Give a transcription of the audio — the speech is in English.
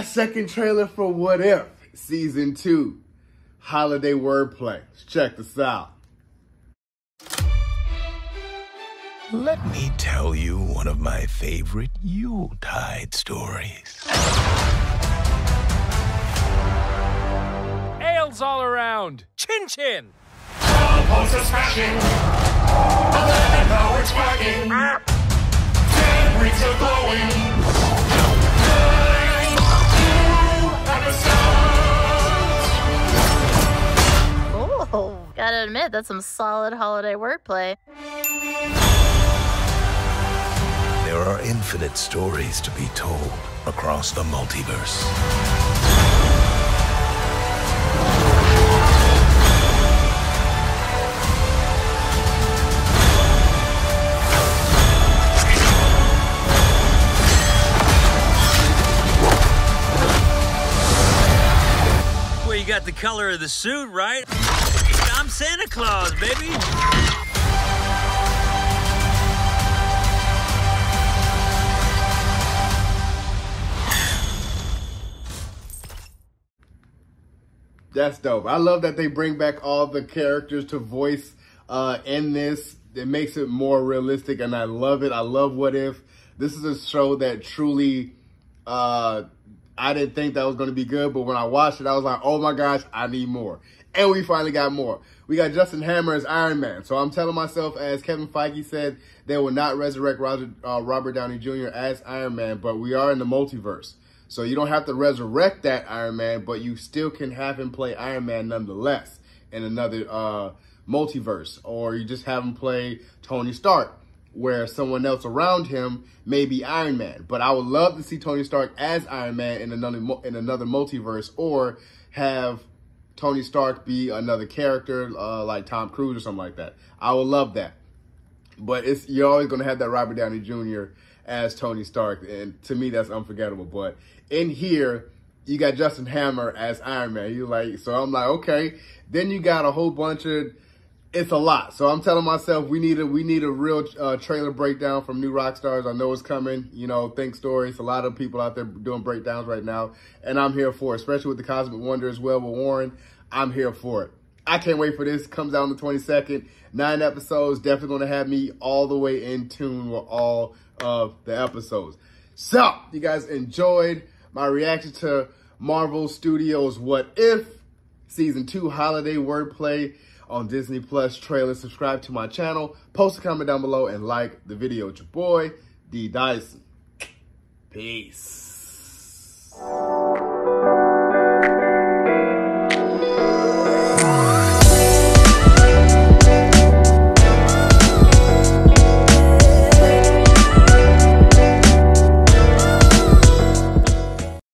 second trailer for What If Season 2 Holiday Wordplay. Let's check this out. Let me tell you one of my favorite Yuletide stories. Ales all around. Chin chin. All are smashing. Eleven now it's cracking. Ten rings are glowing. Sound. Oh, gotta admit, that's some solid holiday wordplay. There are infinite stories to be told across the multiverse. Well, you got the color of the suit, right? I'm Santa Claus, baby. That's dope. I love that they bring back all the characters to voice uh, in this. It makes it more realistic, and I love it. I love What If. This is a show that truly, uh, I didn't think that was going to be good, but when I watched it, I was like, oh my gosh, I need more. And we finally got more. We got Justin Hammer as Iron Man. So I'm telling myself, as Kevin Feige said, they will not resurrect Roger, uh, Robert Downey Jr. as Iron Man, but we are in the multiverse. So you don't have to resurrect that Iron Man, but you still can have him play Iron Man nonetheless in another uh, multiverse. Or you just have him play Tony Stark, where someone else around him may be Iron Man. But I would love to see Tony Stark as Iron Man in another in another multiverse, or have Tony Stark be another character uh, like Tom Cruise or something like that. I would love that. But it's you're always going to have that Robert Downey Jr. as Tony Stark, and to me that's unforgettable. But in here, you got Justin Hammer as Iron Man. You like so I'm like okay. Then you got a whole bunch of it's a lot. So I'm telling myself we need a we need a real uh, trailer breakdown from New Rockstars. I know it's coming. You know, think stories. A lot of people out there doing breakdowns right now, and I'm here for it. Especially with the Cosmic Wonder as well with Warren. I'm here for it. I can't wait for this. Comes out on the 22nd. Nine episodes. Definitely going to have me all the way in tune with all of the episodes. So, you guys enjoyed my reaction to Marvel Studios' What If Season 2 Holiday Wordplay on Disney Plus trailer. Subscribe to my channel. Post a comment down below and like the video. It's your boy, Dee Dyszn. Peace.